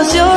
emoción.